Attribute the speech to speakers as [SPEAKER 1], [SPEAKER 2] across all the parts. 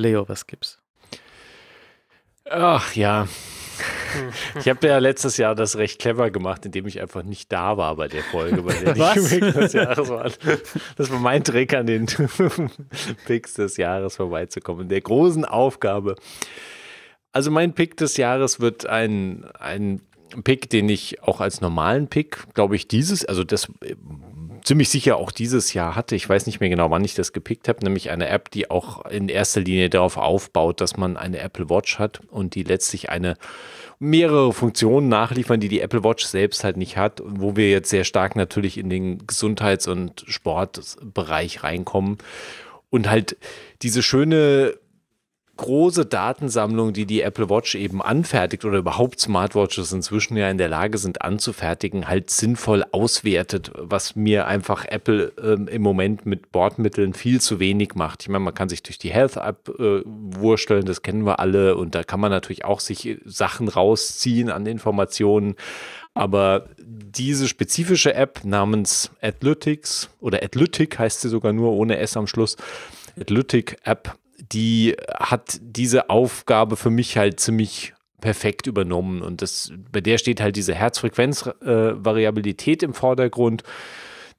[SPEAKER 1] Leo, was gibt's?
[SPEAKER 2] Ach ja. Ich habe ja letztes Jahr das recht clever gemacht, indem ich einfach nicht da war bei der Folge, bei der
[SPEAKER 1] Was?
[SPEAKER 2] die Picks des Jahres waren. Das war mein Trick an den Picks des Jahres vorbeizukommen. Der großen Aufgabe. Also mein Pick des Jahres wird ein, ein Pick, den ich auch als normalen Pick, glaube ich, dieses, also das ziemlich sicher auch dieses Jahr hatte. Ich weiß nicht mehr genau, wann ich das gepickt habe, nämlich eine App, die auch in erster Linie darauf aufbaut, dass man eine Apple Watch hat und die letztlich eine mehrere Funktionen nachliefern, die die Apple Watch selbst halt nicht hat, wo wir jetzt sehr stark natürlich in den Gesundheits- und Sportbereich reinkommen und halt diese schöne große Datensammlung, die die Apple Watch eben anfertigt oder überhaupt Smartwatches inzwischen ja in der Lage sind anzufertigen, halt sinnvoll auswertet, was mir einfach Apple ähm, im Moment mit Bordmitteln viel zu wenig macht. Ich meine, man kann sich durch die Health App äh, wursteln, das kennen wir alle und da kann man natürlich auch sich Sachen rausziehen an Informationen. Aber diese spezifische App namens Athletics oder Athletic heißt sie sogar nur ohne S am Schluss, Athletic App die hat diese Aufgabe für mich halt ziemlich perfekt übernommen. Und das, bei der steht halt diese Herzfrequenzvariabilität äh, im Vordergrund,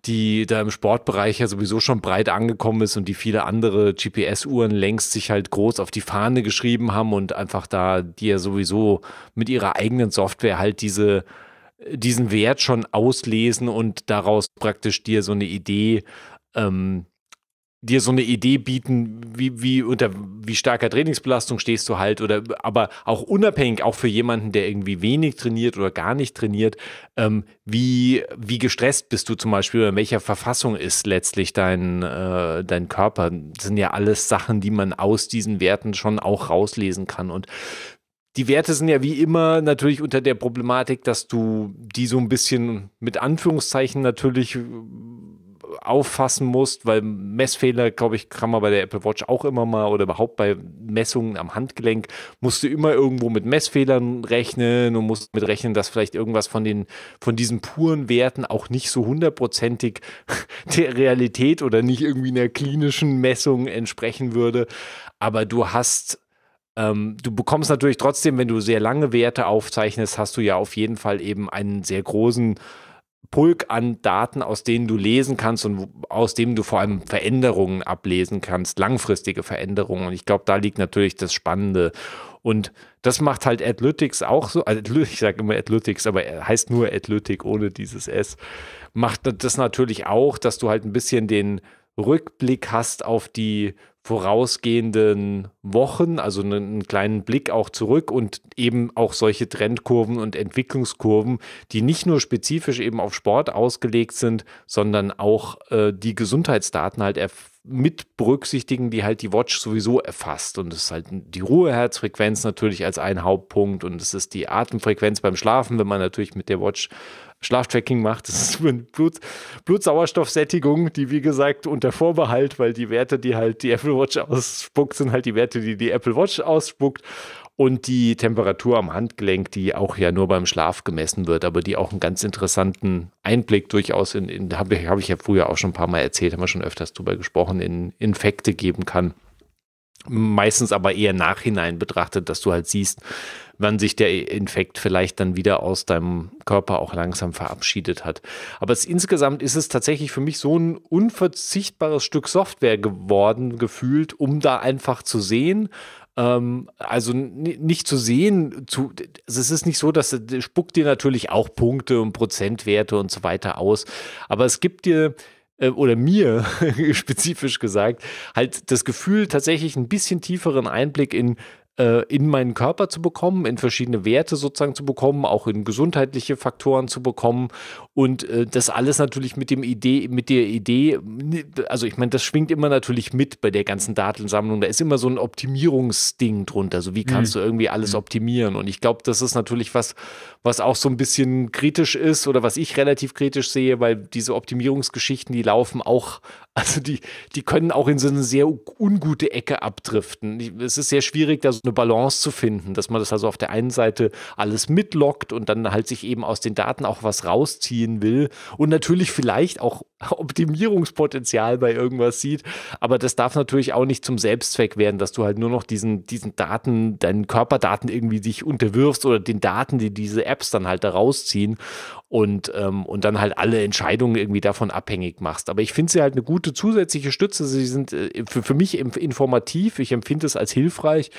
[SPEAKER 2] die da im Sportbereich ja sowieso schon breit angekommen ist und die viele andere GPS-Uhren längst sich halt groß auf die Fahne geschrieben haben und einfach da, die ja sowieso mit ihrer eigenen Software halt diese diesen Wert schon auslesen und daraus praktisch dir so eine Idee ähm, dir so eine Idee bieten, wie, wie unter wie starker Trainingsbelastung stehst du halt oder aber auch unabhängig, auch für jemanden, der irgendwie wenig trainiert oder gar nicht trainiert, ähm, wie, wie gestresst bist du zum Beispiel oder in welcher Verfassung ist letztlich dein, äh, dein Körper. Das sind ja alles Sachen, die man aus diesen Werten schon auch rauslesen kann. Und die Werte sind ja wie immer natürlich unter der Problematik, dass du die so ein bisschen mit Anführungszeichen natürlich auffassen musst, weil Messfehler, glaube ich, kann man bei der Apple Watch auch immer mal oder überhaupt bei Messungen am Handgelenk, musst du immer irgendwo mit Messfehlern rechnen und musst mit rechnen, dass vielleicht irgendwas von den, von diesen puren Werten auch nicht so hundertprozentig der Realität oder nicht irgendwie einer klinischen Messung entsprechen würde. Aber du hast ähm, du bekommst natürlich trotzdem, wenn du sehr lange Werte aufzeichnest, hast du ja auf jeden Fall eben einen sehr großen Pulk an Daten, aus denen du lesen kannst und aus dem du vor allem Veränderungen ablesen kannst, langfristige Veränderungen. Und ich glaube, da liegt natürlich das Spannende. Und das macht halt Athletics auch so. Also ich sage immer Athletics, aber er heißt nur Athletic ohne dieses S. Macht das natürlich auch, dass du halt ein bisschen den Rückblick hast auf die vorausgehenden Wochen, also einen kleinen Blick auch zurück und eben auch solche Trendkurven und Entwicklungskurven, die nicht nur spezifisch eben auf Sport ausgelegt sind, sondern auch äh, die Gesundheitsdaten halt mit berücksichtigen, die halt die Watch sowieso erfasst. Und das ist halt die Ruheherzfrequenz natürlich als ein Hauptpunkt und es ist die Atemfrequenz beim Schlafen, wenn man natürlich mit der Watch Schlaftracking macht. Das ist eine Blut, Blutsauerstoffsättigung, die wie gesagt unter Vorbehalt, weil die Werte, die halt die Apple Watch ausspuckt, sind halt die Werte, die die Apple Watch ausspuckt. Und die Temperatur am Handgelenk, die auch ja nur beim Schlaf gemessen wird, aber die auch einen ganz interessanten Einblick durchaus in, in habe ich, hab ich ja früher auch schon ein paar Mal erzählt, haben wir schon öfters drüber gesprochen, in Infekte geben kann meistens aber eher nachhinein betrachtet, dass du halt siehst, wann sich der Infekt vielleicht dann wieder aus deinem Körper auch langsam verabschiedet hat. Aber es, insgesamt ist es tatsächlich für mich so ein unverzichtbares Stück Software geworden, gefühlt, um da einfach zu sehen, ähm, also nicht zu sehen, zu, es ist nicht so, dass es spuckt dir natürlich auch Punkte und Prozentwerte und so weiter aus, aber es gibt dir äh, oder mir spezifisch gesagt, halt das Gefühl, tatsächlich ein bisschen tieferen Einblick in äh, in meinen Körper zu bekommen, in verschiedene Werte sozusagen zu bekommen, auch in gesundheitliche Faktoren zu bekommen und äh, das alles natürlich mit dem Idee, mit der Idee, also ich meine, das schwingt immer natürlich mit bei der ganzen Datensammlung. Da ist immer so ein Optimierungsding drunter. Also wie kannst mhm. du irgendwie alles mhm. optimieren? Und ich glaube, das ist natürlich was, was auch so ein bisschen kritisch ist oder was ich relativ kritisch sehe, weil diese Optimierungsgeschichten, die laufen auch, also die, die können auch in so eine sehr ungute Ecke abdriften. Es ist sehr schwierig, da so eine Balance zu finden, dass man das also auf der einen Seite alles mitlockt und dann halt sich eben aus den Daten auch was rausziehen will und natürlich vielleicht auch Optimierungspotenzial bei irgendwas sieht. Aber das darf natürlich auch nicht zum Selbstzweck werden, dass du halt nur noch diesen, diesen Daten, deinen Körperdaten irgendwie dich unterwirfst oder den Daten, die diese Apps dann halt da rausziehen und, ähm, und dann halt alle Entscheidungen irgendwie davon abhängig machst. Aber ich finde sie halt eine gute zusätzliche Stütze. Sie sind äh, für, für mich informativ. Ich empfinde es als hilfreich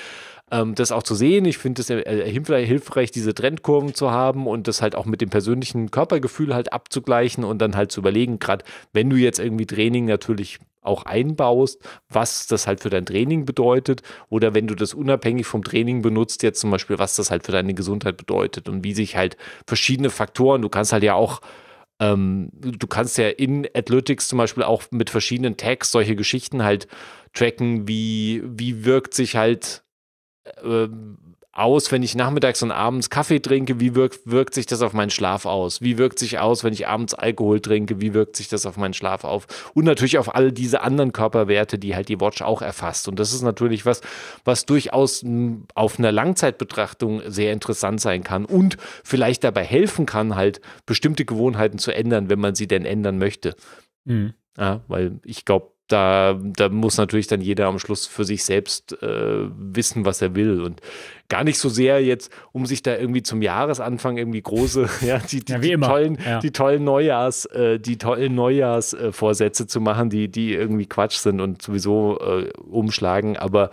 [SPEAKER 2] ähm, das auch zu sehen. Ich finde es äh, hilfreich, diese Trendkurven zu haben und das halt auch mit dem persönlichen Körpergefühl halt abzugleichen und dann halt zu überlegen, gerade wenn du jetzt irgendwie Training natürlich auch einbaust, was das halt für dein Training bedeutet oder wenn du das unabhängig vom Training benutzt, jetzt zum Beispiel, was das halt für deine Gesundheit bedeutet und wie sich halt verschiedene Faktoren, du kannst halt ja auch ähm, du kannst ja in Athletics zum Beispiel auch mit verschiedenen Tags solche Geschichten halt tracken, wie, wie wirkt sich halt äh, aus, wenn ich nachmittags und abends Kaffee trinke? Wie wirkt, wirkt sich das auf meinen Schlaf aus? Wie wirkt sich aus, wenn ich abends Alkohol trinke? Wie wirkt sich das auf meinen Schlaf auf? Und natürlich auf all diese anderen Körperwerte, die halt die Watch auch erfasst. Und das ist natürlich was, was durchaus auf einer Langzeitbetrachtung sehr interessant sein kann und vielleicht dabei helfen kann, halt bestimmte Gewohnheiten zu ändern, wenn man sie denn ändern möchte. Mhm. Ja, weil ich glaube, da, da muss natürlich dann jeder am Schluss für sich selbst äh, wissen, was er will. Und gar nicht so sehr jetzt, um sich da irgendwie zum Jahresanfang irgendwie große, ja, die, die, ja, die tollen, ja. die tollen Neujahrs, äh, die tollen Neujahrsvorsätze äh, zu machen, die, die irgendwie Quatsch sind und sowieso äh, umschlagen. Aber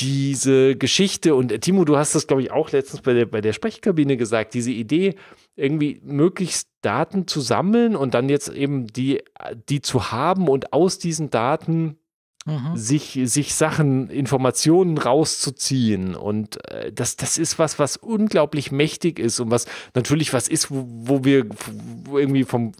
[SPEAKER 2] diese Geschichte, und äh, Timo, du hast das, glaube ich, auch letztens bei der, bei der Sprechkabine gesagt, diese Idee, irgendwie möglichst Daten zu sammeln und dann jetzt eben die, die zu haben und aus diesen Daten mhm. sich, sich Sachen, Informationen rauszuziehen. Und äh, das, das ist was, was unglaublich mächtig ist und was natürlich was ist, wo, wo wir irgendwie vom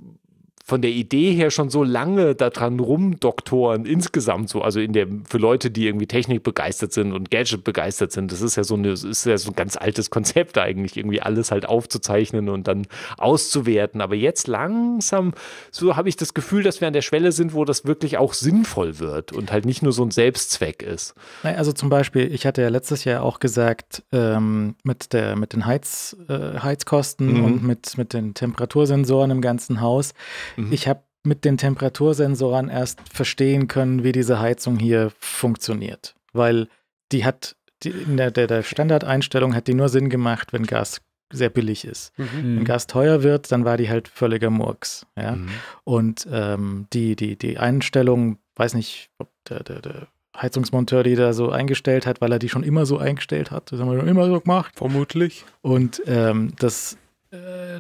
[SPEAKER 2] von der Idee her schon so lange daran rumdoktoren, insgesamt so, also in der, für Leute, die irgendwie Technik begeistert sind und Gadget begeistert sind, das ist ja so eine, ist ja so ein ganz altes Konzept eigentlich, irgendwie alles halt aufzuzeichnen und dann auszuwerten. Aber jetzt langsam, so habe ich das Gefühl, dass wir an der Schwelle sind, wo das wirklich auch sinnvoll wird und halt nicht nur so ein Selbstzweck ist.
[SPEAKER 1] Also zum Beispiel, ich hatte ja letztes Jahr auch gesagt, ähm, mit, der, mit den Heiz, äh, Heizkosten mhm. und mit, mit den Temperatursensoren im ganzen Haus, Mhm. Ich habe mit den Temperatursensoren erst verstehen können, wie diese Heizung hier funktioniert. Weil die hat, die, in der, der, der Standardeinstellung hat die nur Sinn gemacht, wenn Gas sehr billig ist. Mhm. Wenn mhm. Gas teuer wird, dann war die halt völliger Murks. Ja? Mhm. Und ähm, die, die, die Einstellung, weiß nicht, ob der, der, der Heizungsmonteur die da so eingestellt hat, weil er die schon immer so eingestellt hat. Das haben wir schon immer so gemacht.
[SPEAKER 2] Vermutlich.
[SPEAKER 1] Und ähm, das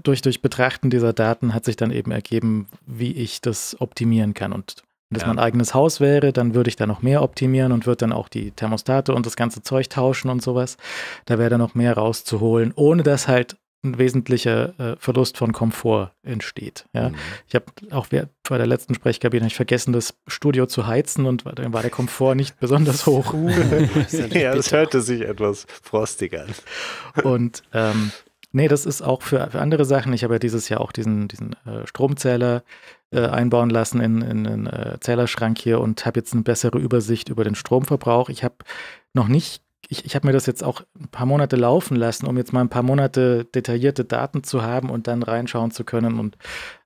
[SPEAKER 1] durch, durch Betrachten dieser Daten hat sich dann eben ergeben, wie ich das optimieren kann. Und wenn das ja. mein eigenes Haus wäre, dann würde ich da noch mehr optimieren und würde dann auch die Thermostate und das ganze Zeug tauschen und sowas. Da wäre dann noch mehr rauszuholen, ohne dass halt ein wesentlicher äh, Verlust von Komfort entsteht. Ja? Mhm. Ich habe auch bei der letzten Sprechkabine ich vergessen, das Studio zu heizen und dann war der Komfort nicht besonders hoch.
[SPEAKER 2] Ja, das hörte sich etwas frostig an.
[SPEAKER 1] Und ähm, Nee, das ist auch für, für andere Sachen. Ich habe ja dieses Jahr auch diesen, diesen äh, Stromzähler äh, einbauen lassen in, in den äh, Zählerschrank hier und habe jetzt eine bessere Übersicht über den Stromverbrauch. Ich habe noch nicht ich, ich habe mir das jetzt auch ein paar Monate laufen lassen, um jetzt mal ein paar Monate detaillierte Daten zu haben und dann reinschauen zu können. Und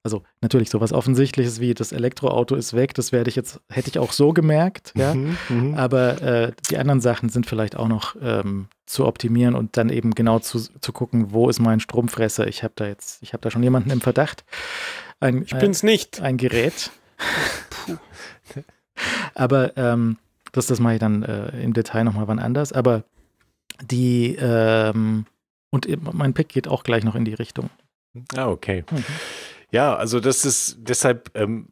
[SPEAKER 1] also natürlich sowas Offensichtliches wie das Elektroauto ist weg, das werde ich jetzt, hätte ich auch so gemerkt, ja. Mhm, mhm. Aber äh, die anderen Sachen sind vielleicht auch noch ähm, zu optimieren und dann eben genau zu, zu gucken, wo ist mein Stromfresser. Ich habe da jetzt, ich habe da schon jemanden im Verdacht.
[SPEAKER 2] Ein, ich bin's nicht.
[SPEAKER 1] Ein Gerät. Puh. Aber ähm, das, das mache ich dann äh, im Detail nochmal wann anders. Aber die, ähm, und mein Pick geht auch gleich noch in die Richtung.
[SPEAKER 2] Ah, okay. Mhm. Ja, also das ist deshalb, ähm,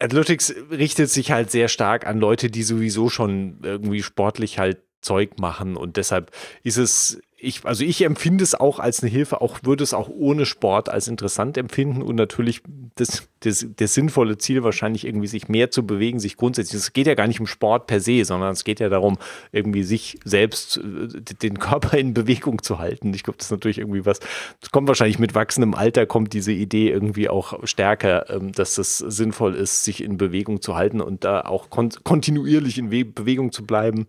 [SPEAKER 2] Athletics richtet sich halt sehr stark an Leute, die sowieso schon irgendwie sportlich halt Zeug machen und deshalb ist es ich, also ich empfinde es auch als eine Hilfe, auch würde es auch ohne Sport als interessant empfinden und natürlich das, das, das sinnvolle Ziel wahrscheinlich irgendwie sich mehr zu bewegen, sich grundsätzlich, es geht ja gar nicht um Sport per se, sondern es geht ja darum, irgendwie sich selbst äh, den Körper in Bewegung zu halten. Ich glaube, das ist natürlich irgendwie was, das kommt wahrscheinlich mit wachsendem Alter, kommt diese Idee irgendwie auch stärker, ähm, dass es sinnvoll ist, sich in Bewegung zu halten und da auch kontinuierlich in Bewegung zu bleiben,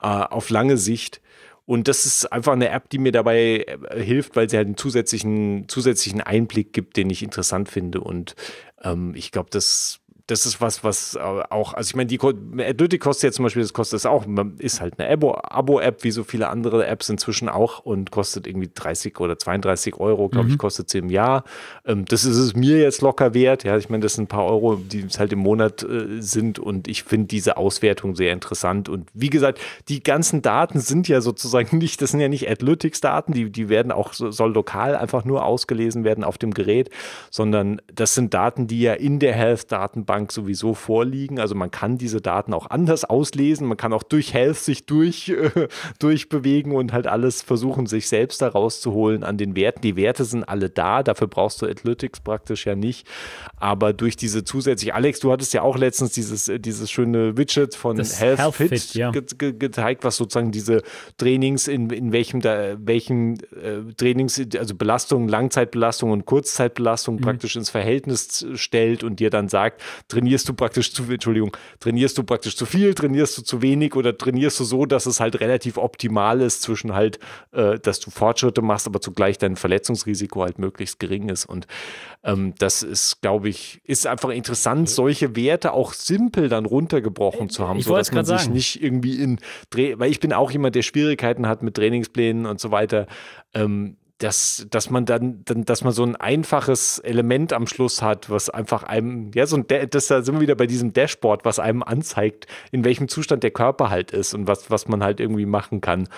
[SPEAKER 2] äh, auf lange Sicht. Und das ist einfach eine App, die mir dabei äh, hilft, weil sie halt einen zusätzlichen, zusätzlichen Einblick gibt, den ich interessant finde. Und ähm, ich glaube, das das ist was, was äh, auch, also ich meine, die Adlytic kostet ja zum Beispiel, das kostet es auch, ist halt eine Abo-App, wie so viele andere Apps inzwischen auch und kostet irgendwie 30 oder 32 Euro, glaube mhm. ich, kostet sie im Jahr. Ähm, das ist es mir jetzt locker wert. Ja, ich meine, das sind ein paar Euro, die es halt im Monat äh, sind und ich finde diese Auswertung sehr interessant. Und wie gesagt, die ganzen Daten sind ja sozusagen nicht, das sind ja nicht Analytics-Daten, die, die werden auch, soll lokal einfach nur ausgelesen werden auf dem Gerät, sondern das sind Daten, die ja in der Health-Datenbank Datenbank sowieso vorliegen. Also man kann diese Daten auch anders auslesen. Man kann auch durch Health sich durch, äh, durchbewegen und halt alles versuchen, sich selbst da rauszuholen an den Werten. Die Werte sind alle da. Dafür brauchst du Analytics praktisch ja nicht. Aber durch diese zusätzliche, Alex, du hattest ja auch letztens dieses, äh, dieses schöne Widget von das Health, Health Fit, Fit ja. gezeigt, was sozusagen diese Trainings in, in welchem, da, welchem äh, Trainings, also Belastung, Langzeitbelastung und Kurzzeitbelastung mhm. praktisch ins Verhältnis stellt und dir dann sagt, trainierst du praktisch zu, Entschuldigung, trainierst du praktisch zu viel, trainierst du zu wenig oder trainierst du so, dass es halt relativ optimal ist zwischen halt, äh, dass du Fortschritte machst, aber zugleich dein Verletzungsrisiko halt möglichst gering ist. Und ähm, das ist, glaube ich, ist einfach interessant, solche Werte auch simpel dann runtergebrochen zu haben,
[SPEAKER 1] sodass man sich
[SPEAKER 2] sagen. nicht irgendwie in, weil ich bin auch jemand, der Schwierigkeiten hat mit Trainingsplänen und so weiter. Ähm, dass, dass man dann, dass man so ein einfaches Element am Schluss hat, was einfach einem, ja, so ein, das da sind wir wieder bei diesem Dashboard, was einem anzeigt, in welchem Zustand der Körper halt ist und was, was man halt irgendwie machen kann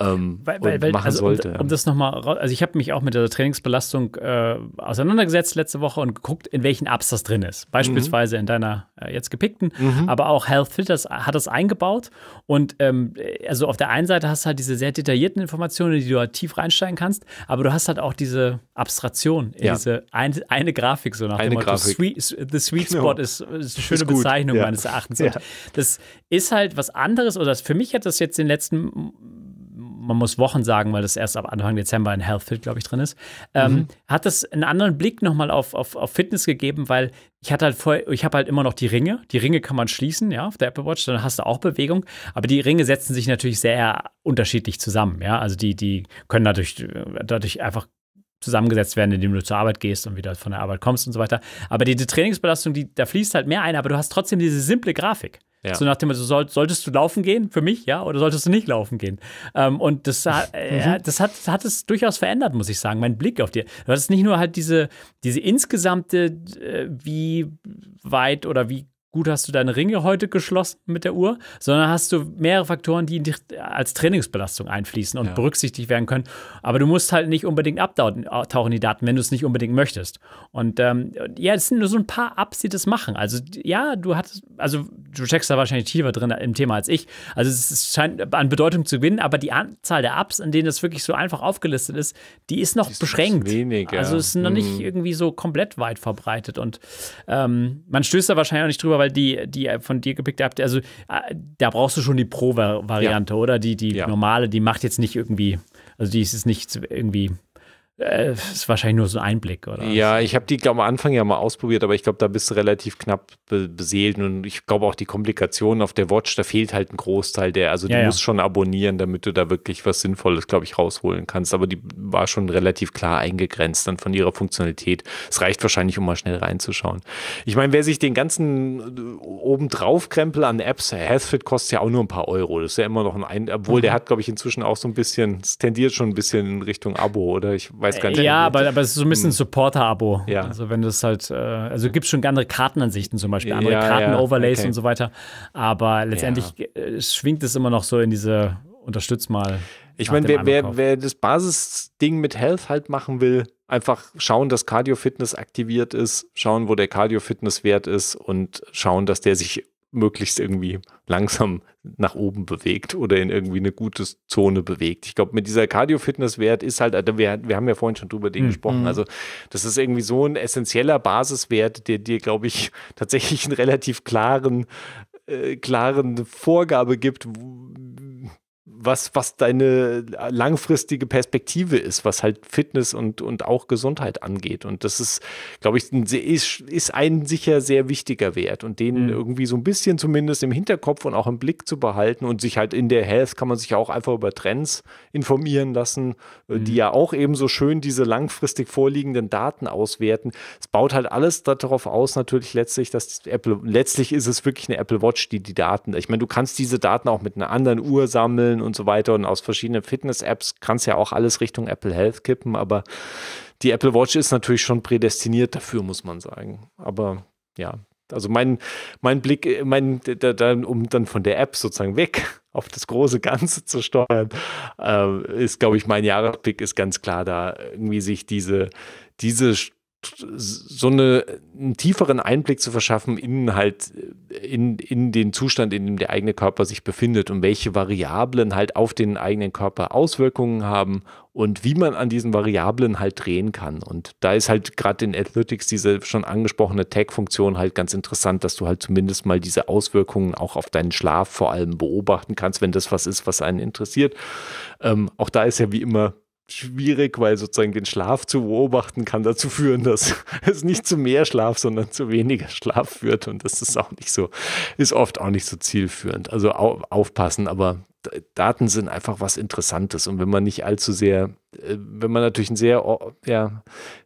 [SPEAKER 2] ähm, weil, weil, weil, machen
[SPEAKER 3] also,
[SPEAKER 2] sollte.
[SPEAKER 3] Um, um das nochmal, also ich habe mich auch mit der Trainingsbelastung äh, auseinandergesetzt letzte Woche und geguckt, in welchen Apps das drin ist. Beispielsweise mhm. in deiner äh, jetzt gepickten, mhm. aber auch Health Filters hat das eingebaut. Und ähm, also auf der einen Seite hast du halt diese sehr detaillierten Informationen, in die du halt tief reinsteigen kannst, aber du hast halt auch diese Abstraktion, ja. diese ein, eine Grafik, so nach
[SPEAKER 2] eine
[SPEAKER 3] dem Motto,
[SPEAKER 2] Grafik.
[SPEAKER 3] Sweet, The Sweet genau. Spot genau. ist, ist, eine schöne ist Bezeichnung ja. meines Erachtens. Ja. Das ist halt was anderes, oder für mich hat das jetzt den letzten man muss Wochen sagen, weil das erst ab Anfang Dezember in Health Fit, glaube ich, drin ist, ähm, mhm. hat das einen anderen Blick nochmal auf, auf, auf Fitness gegeben, weil ich hatte halt vorher, ich habe halt immer noch die Ringe. Die Ringe kann man schließen, ja, auf der Apple Watch, dann hast du auch Bewegung. Aber die Ringe setzen sich natürlich sehr unterschiedlich zusammen, ja. Also die, die können dadurch, dadurch einfach zusammengesetzt werden, indem du zur Arbeit gehst und wieder von der Arbeit kommst und so weiter. Aber die, die Trainingsbelastung, die, da fließt halt mehr ein, aber du hast trotzdem diese simple Grafik. Ja. So nach dem Motto, soll, solltest du laufen gehen für mich, ja, oder solltest du nicht laufen gehen? Ähm, und das, äh, das, hat, hat es durchaus verändert, muss ich sagen, mein Blick auf dir. Du hattest nicht nur halt diese, diese insgesamte, äh, wie weit oder wie gut hast du deine Ringe heute geschlossen mit der Uhr, sondern hast du mehrere Faktoren, die als Trainingsbelastung einfließen und ja. berücksichtigt werden können. Aber du musst halt nicht unbedingt abtauchen die Daten, wenn du es nicht unbedingt möchtest. Und ähm, ja, es sind nur so ein paar Apps, die das machen. Also ja, du hattest, also du checkst da wahrscheinlich tiefer drin im Thema als ich. Also es scheint an Bedeutung zu gewinnen, aber die Anzahl der Apps, in denen das wirklich so einfach aufgelistet ist, die ist noch die ist beschränkt.
[SPEAKER 2] Wenig, ja.
[SPEAKER 3] Also es ist noch hm. nicht irgendwie so komplett weit verbreitet. Und ähm, man stößt da wahrscheinlich auch nicht drüber, weil die, die von dir gepickt habt, also äh, da brauchst du schon die Pro-Variante, ja. oder? Die, die ja. normale, die macht jetzt nicht irgendwie, also die ist jetzt nicht irgendwie äh, ist wahrscheinlich nur so ein Einblick, oder?
[SPEAKER 2] Ja, ich habe die, glaube am Anfang ja mal ausprobiert, aber ich glaube, da bist du relativ knapp be beseelt und ich glaube auch die Komplikationen auf der Watch, da fehlt halt ein Großteil der, also du ja, musst ja. schon abonnieren, damit du da wirklich was Sinnvolles, glaube ich, rausholen kannst, aber die war schon relativ klar eingegrenzt dann von ihrer Funktionalität. Es reicht wahrscheinlich, um mal schnell reinzuschauen. Ich meine, wer sich den ganzen äh, obendrauf Krempel an Apps, Healthfit kostet ja auch nur ein paar Euro, das ist ja immer noch ein, obwohl mhm. der hat, glaube ich, inzwischen auch so ein bisschen, es tendiert schon ein bisschen in Richtung Abo, oder? Ich weiß gar nicht.
[SPEAKER 3] Ja, aber, aber es ist so ein bisschen ein hm. Supporter-Abo. Ja. Also wenn das halt, äh, also gibt es schon andere Kartenansichten zum Beispiel, andere ja, Karten-Overlays ja, okay. und so weiter. Aber letztendlich ja. Äh, schwingt es immer noch so in diese Unterstütz mal.
[SPEAKER 2] Ich meine, wer, wer, wer das Basisding mit Health halt machen will, einfach schauen, dass Cardio-Fitness aktiviert ist, schauen, wo der Cardio-Fitness-Wert ist und schauen, dass der sich möglichst irgendwie langsam nach oben bewegt oder in irgendwie eine gute Zone bewegt. Ich glaube, mit dieser Cardio-Fitness-Wert ist halt, also wir, wir haben ja vorhin schon drüber den mhm. gesprochen, also das ist irgendwie so ein essentieller Basiswert, der dir, glaube ich, tatsächlich einen relativ klaren, äh, klaren Vorgabe gibt, was, was deine langfristige Perspektive ist, was halt Fitness und, und auch Gesundheit angeht. Und das ist, glaube ich, ein, ist, ist ein sicher sehr wichtiger Wert und den mhm. irgendwie so ein bisschen zumindest im Hinterkopf und auch im Blick zu behalten und sich halt in der Health kann man sich auch einfach über Trends informieren lassen, äh, mhm. die ja auch eben so schön diese langfristig vorliegenden Daten auswerten. Es baut halt alles darauf aus, natürlich letztlich, dass Apple, letztlich ist es wirklich eine Apple Watch, die die Daten, ich meine, du kannst diese Daten auch mit einer anderen Uhr sammeln und so weiter und aus verschiedenen Fitness-Apps kannst ja auch alles Richtung Apple Health kippen, aber die Apple Watch ist natürlich schon prädestiniert dafür, muss man sagen. Aber ja, also mein, mein Blick, mein, da, da, um dann von der App sozusagen weg auf das große Ganze zu steuern, äh, ist, glaube ich, mein Jahresblick ist ganz klar da, irgendwie sich diese, diese so eine, einen tieferen Einblick zu verschaffen in halt in, in den Zustand, in dem der eigene Körper sich befindet und welche Variablen halt auf den eigenen Körper Auswirkungen haben und wie man an diesen Variablen halt drehen kann. Und da ist halt gerade in Athletics diese schon angesprochene Tag-Funktion halt ganz interessant, dass du halt zumindest mal diese Auswirkungen auch auf deinen Schlaf vor allem beobachten kannst, wenn das was ist, was einen interessiert. Ähm, auch da ist ja wie immer schwierig, weil sozusagen den Schlaf zu beobachten kann dazu führen, dass es nicht zu mehr Schlaf, sondern zu weniger Schlaf führt. Und das ist auch nicht so, ist oft auch nicht so zielführend. Also aufpassen, aber Daten sind einfach was Interessantes. Und wenn man nicht allzu sehr, äh, wenn man natürlich ein sehr, ja,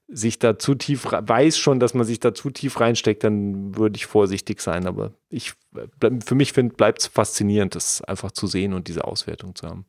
[SPEAKER 2] sich da zu tief, weiß schon, dass man sich da zu tief reinsteckt, dann würde ich vorsichtig sein. Aber ich, für mich bleibt es faszinierend, das einfach zu sehen und diese Auswertung zu haben.